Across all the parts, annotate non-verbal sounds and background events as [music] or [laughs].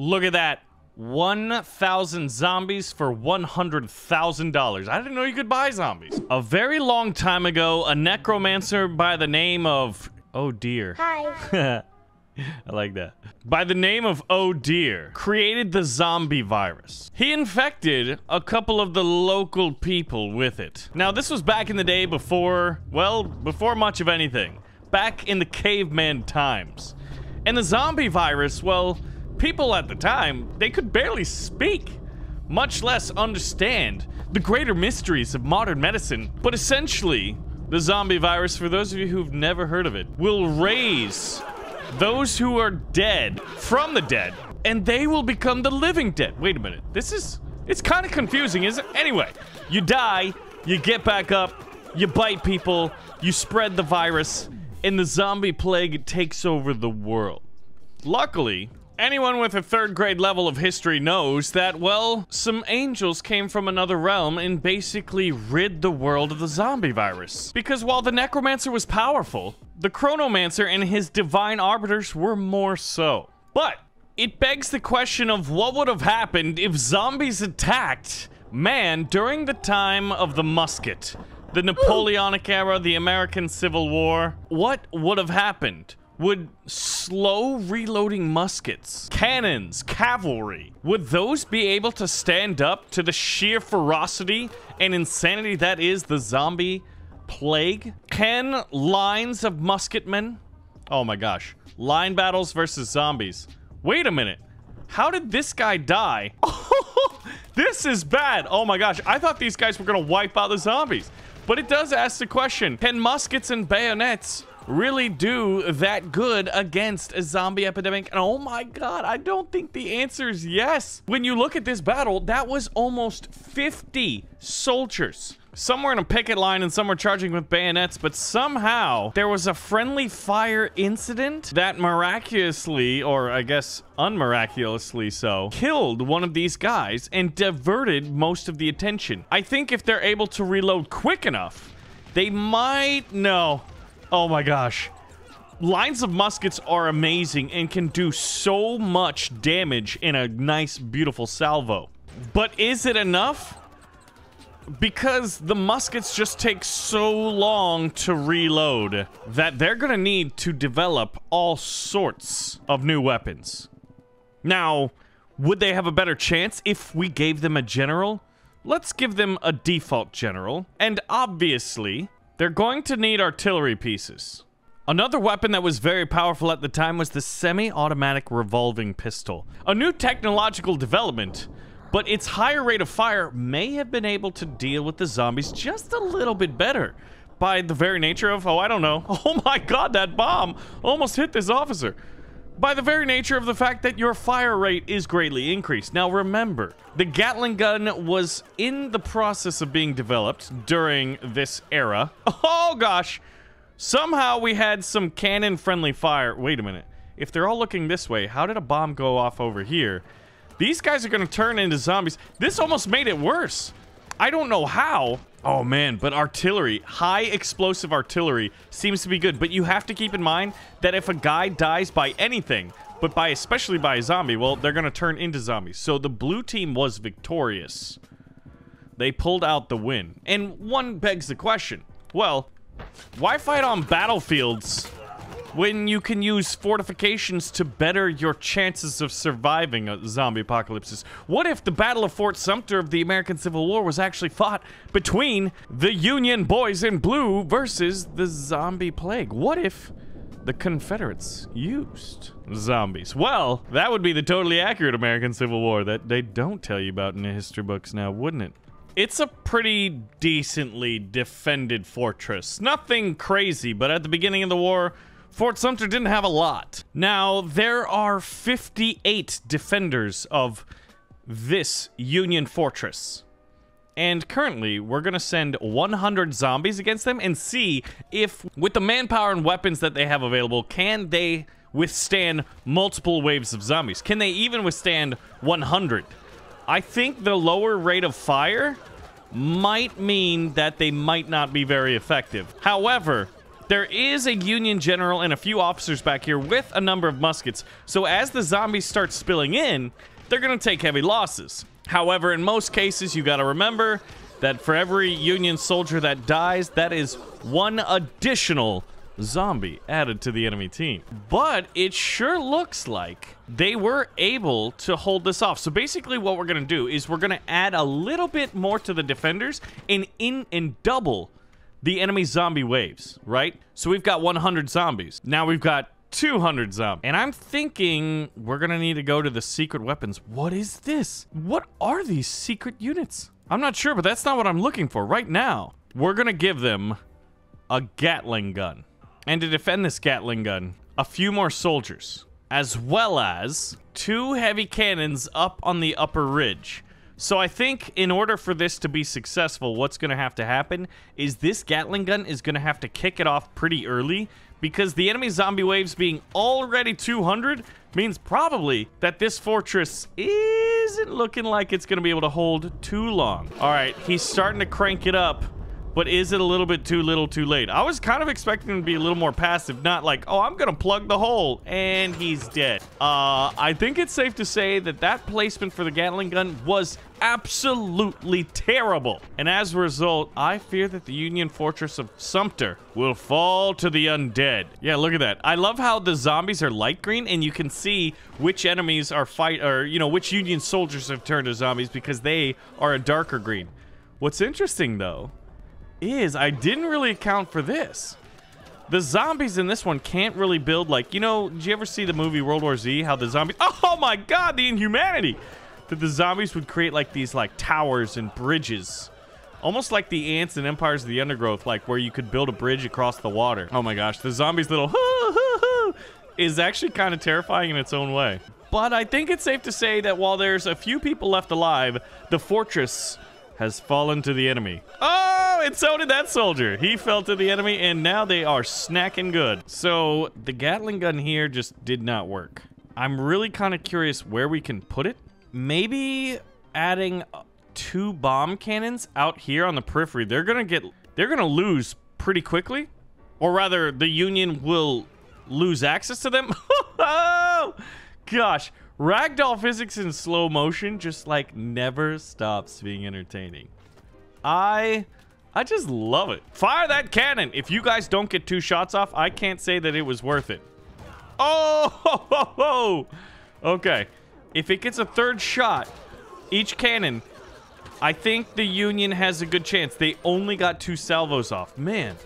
Look at that. 1,000 zombies for $100,000. I didn't know you could buy zombies. A very long time ago, a necromancer by the name of... Oh dear. Hi. [laughs] I like that. By the name of Oh Dear, created the zombie virus. He infected a couple of the local people with it. Now, this was back in the day before, well, before much of anything. Back in the caveman times. And the zombie virus, well, people at the time, they could barely speak, much less understand the greater mysteries of modern medicine. But essentially, the zombie virus, for those of you who've never heard of it, will raise those who are dead from the dead, and they will become the living dead. Wait a minute. This is... It's kind of confusing, isn't it? Anyway, you die, you get back up, you bite people, you spread the virus, and the zombie plague takes over the world. Luckily, anyone with a third grade level of history knows that, well, some angels came from another realm and basically rid the world of the zombie virus. Because while the necromancer was powerful, the chronomancer and his divine arbiters were more so. But it begs the question of what would have happened if zombies attacked man during the time of the musket, the Napoleonic era, the American Civil War. What would have happened? Would slow reloading muskets, cannons, cavalry, would those be able to stand up to the sheer ferocity and insanity that is the zombie plague? Can lines of musketmen? Oh my gosh. Line battles versus zombies. Wait a minute. How did this guy die? [laughs] this is bad. Oh my gosh. I thought these guys were going to wipe out the zombies. But it does ask the question, can muskets and bayonets really do that good against a zombie epidemic? And oh my god, I don't think the answer is yes. When you look at this battle, that was almost 50 soldiers. Some were in a picket line and some were charging with bayonets, but somehow there was a friendly fire incident that miraculously, or I guess unmiraculously so, killed one of these guys and diverted most of the attention. I think if they're able to reload quick enough, they might... No. Oh my gosh. Lines of muskets are amazing and can do so much damage in a nice, beautiful salvo. But is it enough? because the muskets just take so long to reload that they're gonna need to develop all sorts of new weapons. Now, would they have a better chance if we gave them a general? Let's give them a default general. And obviously, they're going to need artillery pieces. Another weapon that was very powerful at the time was the semi-automatic revolving pistol. A new technological development but its higher rate of fire may have been able to deal with the zombies just a little bit better by the very nature of, oh, I don't know. [laughs] Oh my god, that bomb almost hit this officer. By the very nature of the fact that your fire rate is greatly increased. Now remember, the Gatling gun was in the process of being developed during this era. [laughs] Oh gosh, somehow we had some cannon-friendly fire. Wait a minute. If they're all looking this way, how did a bomb go off over here? These guys are going to turn into zombies. This almost made it worse. I don't know how. Oh, man, but artillery, high explosive artillery seems to be good. But you have to keep in mind that if a guy dies by anything, but by especially by a zombie, well, they're going to turn into zombies. So the blue team was victorious. They pulled out the win. And one begs the question, well, why fight on battlefields when you can use fortifications to better your chances of surviving a zombie apocalypse. What if the Battle of Fort Sumter of the American Civil War was actually fought between the Union boys in blue versus the zombie plague? What if the Confederates used zombies? Well, that would be the totally accurate American Civil War that they don't tell you about in the history books now, wouldn't it? It's a pretty decently defended fortress. Nothing crazy, but at the beginning of the war, Fort Sumter didn't have a lot. Now, there are 58 defenders of this Union fortress. And currently, we're going to send 100 zombies against them and see if, with the manpower and weapons that they have available, can they withstand multiple waves of zombies? Can they even withstand 100? I think the lower rate of fire might mean that they might not be very effective. However, There is a Union general and a few officers back here with a number of muskets. So as the zombies start spilling in, they're going to take heavy losses. However, in most cases, you got to remember that for every Union soldier that dies, that is one additional zombie added to the enemy team. But it sure looks like they were able to hold this off. So basically what we're going to do is we're going to add a little bit more to the defenders and in and double the enemy zombie waves, right? So we've got 100 zombies. Now we've got 200 zombies. And I'm thinking we're going to need to go to the secret weapons. What is this? What are these secret units? I'm not sure, but that's not what I'm looking for right now. We're going to give them a Gatling gun. And to defend this Gatling gun, a few more soldiers, as well as two heavy cannons up on the upper ridge. So I think in order for this to be successful, what's going to have to happen is this Gatling gun is going to have to kick it off pretty early because the enemy zombie waves being already 200 means probably that this fortress isn't looking like it's going to be able to hold too long. All right, he's starting to crank it up but is it a little bit too little too late? I was kind of expecting him to be a little more passive, not like, oh, I'm going to plug the hole, and he's dead. Uh, I think it's safe to say that that placement for the Gatling gun was absolutely terrible. And as a result, I fear that the Union Fortress of Sumter will fall to the undead. Yeah, look at that. I love how the zombies are light green, and you can see which enemies are fight, or, you know, which Union soldiers have turned to zombies because they are a darker green. What's interesting, though, is I didn't really account for this. The zombies in this one can't really build like, you know, did you ever see the movie World War Z? How the zombies, [laughs] oh my god, the inhumanity! That the zombies would create like these like towers and bridges. Almost like the ants and empires of the undergrowth, like where you could build a bridge across the water. Oh my gosh, the zombies little hoo hoo hoo is actually kind of terrifying in its own way. But I think it's safe to say that while there's a few people left alive, the fortress has fallen to the enemy. Oh, and so did that soldier. He fell to the enemy, and now they are snacking good. So the Gatling gun here just did not work. I'm really kind of curious where we can put it. Maybe adding uh, two bomb cannons out here on the periphery. They're gonna get, they're gonna lose pretty quickly. Or rather, the Union will lose access to them. [laughs] oh, gosh. Ragdoll physics in slow motion just like never stops being entertaining. I I just love it. Fire that cannon. If you guys don't get two shots off, I can't say that it was worth it. Oh, ho, ho, ho. okay. If it gets a third shot, each cannon, I think the Union has a good chance. They only got two salvos off. Man,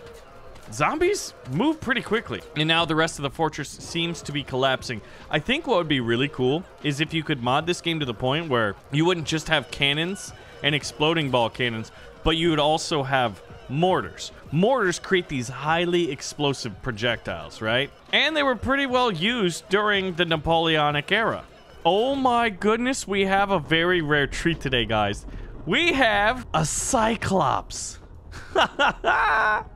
zombies move pretty quickly. And now the rest of the fortress seems to be collapsing. I think what would be really cool is if you could mod this game to the point where you wouldn't just have cannons and exploding ball cannons, but you would also have mortars. Mortars create these highly explosive projectiles, right? And they were pretty well used during the Napoleonic era. Oh my goodness, we have a very rare treat today, guys. We have a Cyclops. [laughs]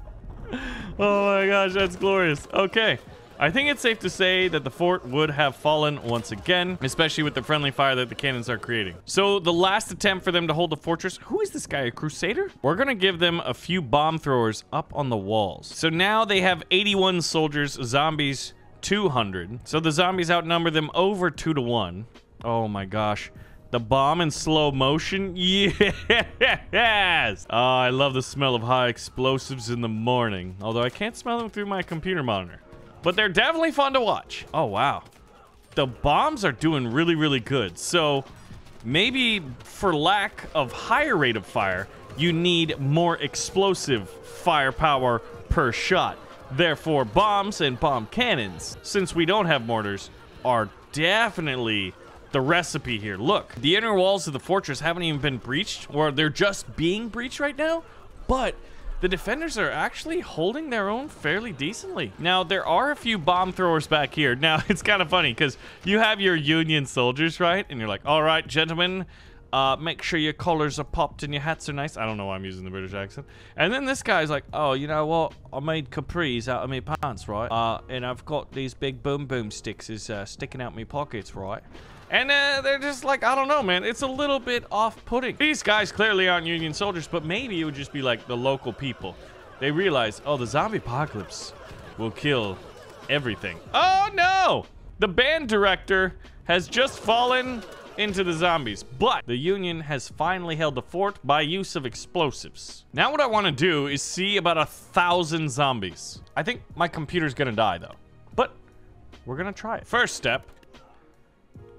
[laughs] oh my gosh, that's glorious. Okay. I think it's safe to say that the fort would have fallen once again, especially with the friendly fire that the cannons are creating. So the last attempt for them to hold the fortress, who is this guy, a crusader? We're gonna give them a few bomb throwers up on the walls. So now they have 81 soldiers, zombies 200. So the zombies outnumber them over two to one. Oh my gosh. The bomb in slow motion? [laughs] Yes! Oh, I love the smell of high explosives in the morning. Although I can't smell them through my computer monitor. But they're definitely fun to watch. Oh, wow. The bombs are doing really, really good. So maybe for lack of higher rate of fire, you need more explosive firepower per shot. Therefore, bombs and bomb cannons, since we don't have mortars, are definitely the recipe here. Look, the inner walls of the fortress haven't even been breached, or they're just being breached right now, but the defenders are actually holding their own fairly decently. Now, there are a few bomb throwers back here. [laughs] Now, it's kind of funny because you have your Union soldiers, right? And you're like, all right, gentlemen, uh, make sure your collars are popped and your hats are nice. I don't know why I'm using the British accent. And then this guy's like, oh, you know what? I made capris out of my pants, right? Uh, and I've got these big boom boom sticks is uh, sticking out my pockets, right? And uh, they're just like, I don't know, man. It's a little bit off-putting. These guys clearly aren't Union soldiers, but maybe it would just be like the local people. They realize, oh, the zombie apocalypse will kill everything. Oh no! The band director has just fallen into the zombies, but the Union has finally held the fort by use of explosives. Now what I want to do is see about a thousand zombies. I think my computer's gonna die though, but we're gonna try it. First step,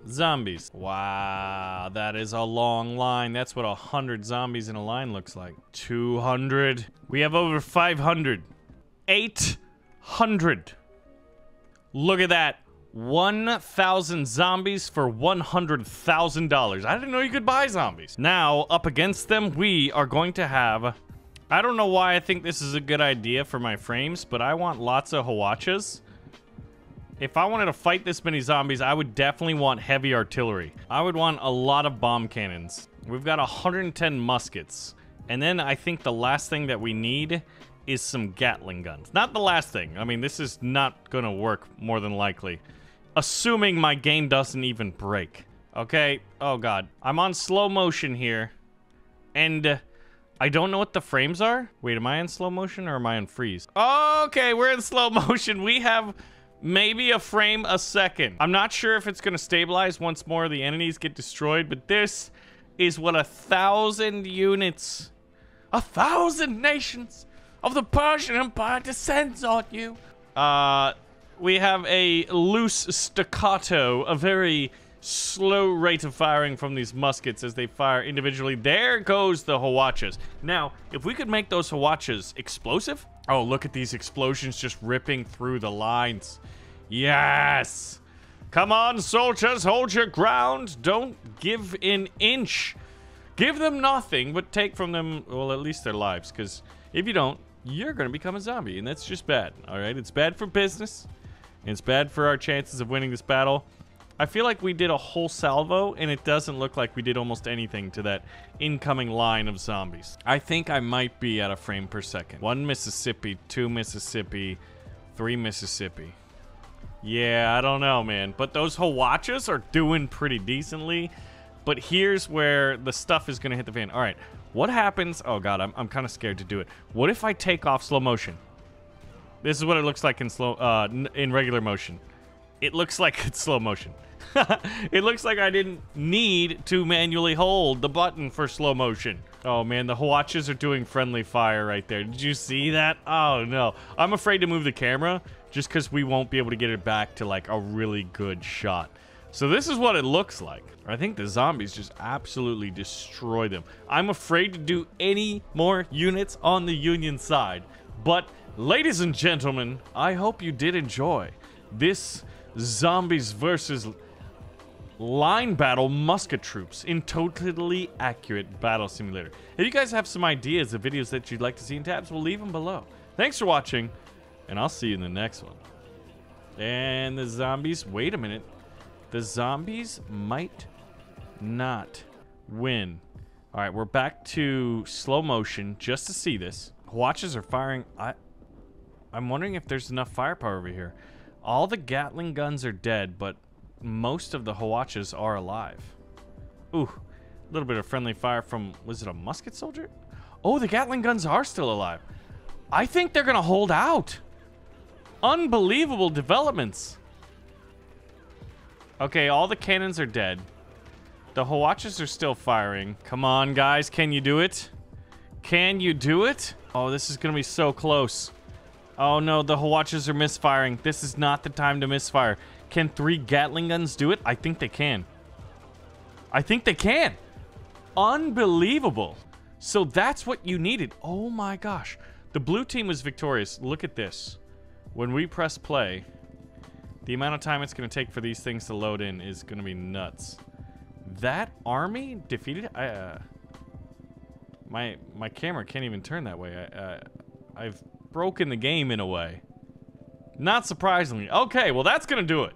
zombies. Wow, that is a long line. That's what a hundred zombies in a line looks like. 200. We have over 500. 800. Look at that. 1,000 zombies for $100,000. I didn't know you could buy zombies. Now, up against them, we are going to have... I don't know why I think this is a good idea for my frames, but I want lots of Hwachas. If I wanted to fight this many zombies, I would definitely want heavy artillery. I would want a lot of bomb cannons. We've got 110 muskets. And then I think the last thing that we need is some Gatling guns. Not the last thing. I mean, this is not going to work more than likely. Assuming my game doesn't even break. Okay? Oh, God. I'm on slow motion here. And... I don't know what the frames are. Wait, am I in slow motion or am I in freeze? Okay, we're in slow [laughs] motion. We have maybe a frame a second. I'm not sure if it's going to stabilize once more the enemies get destroyed, but this is what a thousand units, a thousand nations of the Persian Empire descends on you. Uh, we have a loose staccato, a very slow rate of firing from these muskets as they fire individually. There goes the Hwachas. Now, if we could make those Hwachas explosive... Oh, look at these explosions just ripping through the lines. Yes! Come on, soldiers, hold your ground. Don't give an inch. Give them nothing, but take from them, well, at least their lives. Because if you don't, you're going to become a zombie, and that's just bad. All right? It's bad for business. And it's bad for our chances of winning this battle. I feel like we did a whole salvo, and it doesn't look like we did almost anything to that incoming line of zombies. I think I might be at a frame per second. One Mississippi, two Mississippi, three Mississippi. Yeah, I don't know, man. But those Hwachas are doing pretty decently. But here's where the stuff is going to hit the fan. All right, what happens? Oh, God, I'm, I'm kind of scared to do it. What if I take off slow motion? This is what it looks like in slow, uh, in regular motion. It looks like [laughs] it's slow motion. [laughs] it looks like I didn't need to manually hold the button for slow motion. Oh man, the Hwachas are doing friendly fire right there. Did you see that? Oh no. I'm afraid to move the camera just because we won't be able to get it back to like a really good shot. So this is what it looks like. I think the zombies just absolutely destroy them. I'm afraid to do any more units on the Union side. But ladies and gentlemen, I hope you did enjoy this zombies versus line battle musket troops in totally accurate battle simulator. If you guys have some ideas of videos that you'd like to see in tabs, we'll leave them below. Thanks for watching, and I'll see you in the next one. And the zombies, wait a minute. The zombies might not win. All right, we're back to slow motion just to see this. Hwachas are firing. I, I'm wondering if there's enough firepower over here. All the Gatling guns are dead, but most of the Hwachas are alive. Ooh, a little bit of friendly fire from, was it a musket soldier? Oh, the Gatling guns are still alive. I think they're going to hold out. Unbelievable developments. Okay, all the cannons are dead. The Hwachas are still firing. Come on, guys. Can you do it? Can you do it? Oh, this is going to be so close. Oh, no. The Hwachas are misfiring. This is not the time to misfire. Can three Gatling guns do it? I think they can. I think they can. Unbelievable. So that's what you needed. Oh my gosh. The blue team was victorious. Look at this. When we press play, the amount of time it's going to take for these things to load in is going to be nuts. That army defeated... Uh, my my camera can't even turn that way. I, uh, I've broken the game in a way. Not surprisingly. Okay, well that's to do it.